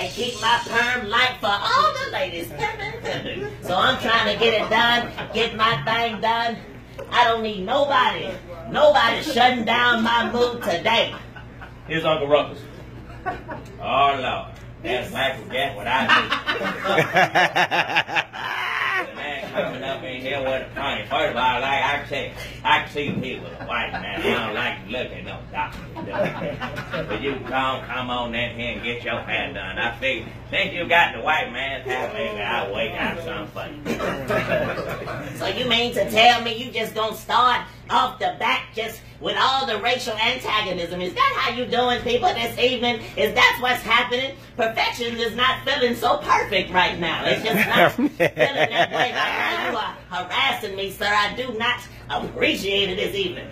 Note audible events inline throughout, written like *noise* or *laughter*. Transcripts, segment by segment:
and keep my perm light for all the ladies. *laughs* so I'm trying to get it done, get my thing done. I don't need nobody, nobody shutting down my mood today. Here's Uncle Ruckus. Oh, Lord. That's Michael Jack what I do. *laughs* *laughs* coming up in here with a pony. First of all, like I say, I see people with a white man. I don't like to look at no doctor. But you come, come on in here and get your hair done. I figure, since you got the white man's hair, maybe I'll wake out something. So you mean to tell me you just gonna start off the back just with all the racial antagonism? Is that how you doing people this evening? Is that what's happening? Perfection is not feeling so perfect right now. It's just *laughs* not feeling that way right now. You are harassing me, sir. I do not appreciate it this evening.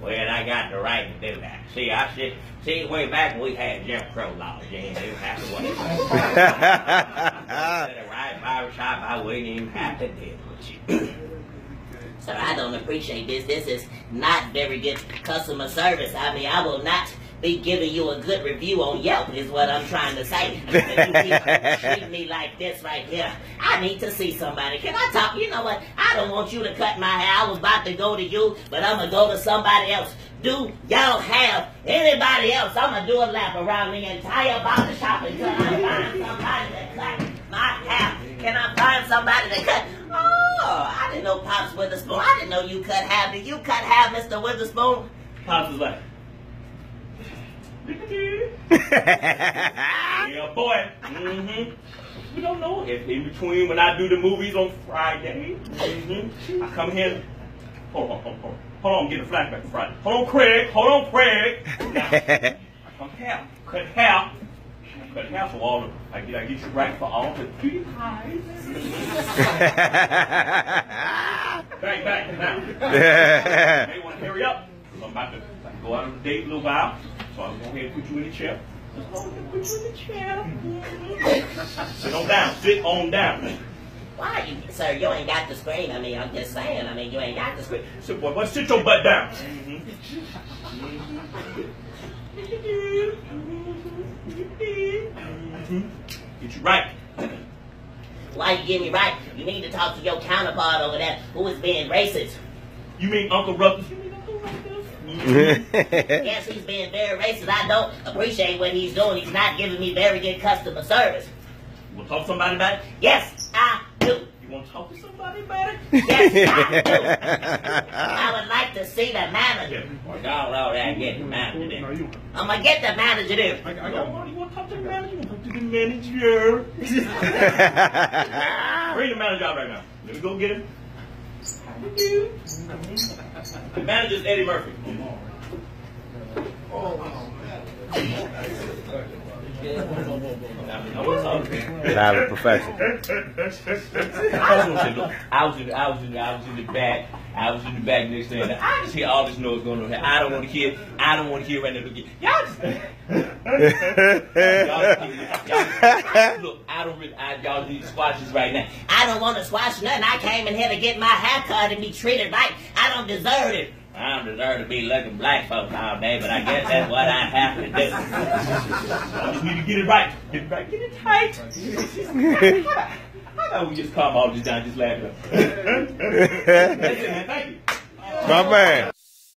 Well, I got the right to do that. See, I see, see, way back when we had Jim Crow laws, you ain't even have to worry. At the right barbershop, I wouldn't even have to deal with you. *clears throat* Sir, I don't appreciate this. This is not very good customer service. I mean, I will not be giving you a good review on Yelp is what I'm trying to say. *laughs* If treating me like this right here, I need to see somebody. Can I talk? You know what? I don't want you to cut my hair. I was about to go to you, but I'm going to go to somebody else. Do y'all have anybody else? I'm going to do a lap around the entire barber shop until I find somebody to cut my hair. Can I find somebody to cut? Oh, I didn't know Pops Witherspoon. I didn't know you cut half. Did you cut half, Mr. Witherspoon? Pops is like, *laughs* yeah, boy. Mm-hmm. We don't know if in between when I do the movies on Friday, mm-hmm, I come here. Hold on, hold on, hold on. Hold on, get a flashback Friday. Hold on, Craig. Hold on, Craig. *laughs* Now, I come here, cut hair. Cut hair for all the, I get, I get you right for all the three highs. back, back, now. Hey, want to hurry up? I'm about to go out on a date a little while. So I'm going to go ahead and put you in the chair. Just go ahead and put you in the chair. Sit on down. Sit on down. Why, you, sir? You ain't got the screen. I mean, I'm just saying. I mean, you ain't got the screen. Sit, boy, boy, sit your butt down. Mm-hmm. *laughs* Mm-hmm. Get you right. *clears throat* Why you get me right? You need to talk to your counterpart over there who is being racist. You mean Uncle Ruckus? You mean Uncle Ruckus? Yes, he's being very racist. I don't appreciate what he's doing. He's not giving me very good customer service. You want to talk to somebody about it? Yes, I do. You want to talk to somebody about it? Yes, I do. I would like to see the manager. Well, y'all all that get the manager then. I'm gonna get the manager there. I got money. You want to talk to the manager? You want to talk to the manager? *laughs* Bring the manager out right now. Let me go get him. The manager's Eddie Murphy. Now, what's up? Private profession. I was gonna say, I was in, the, I was in, the, I was in the back. I was in the back next him. I just hear all this noise going on here. I don't want to hear. I don't want to hear right now. Look, y'all just, y'all, y'all, look, I don't really. I, y'all need to squash right now. I don't want to squash nothing. I came in here to get my hair cut and be treated right. I don't deserve it. I don't deserve to be looking black folks all day, but I guess that's what I have to do. I just need to get it right. Get it right. Get it tight. How about we just calm all this down, just laughing? *laughs* That's it, man. Thank you. My man.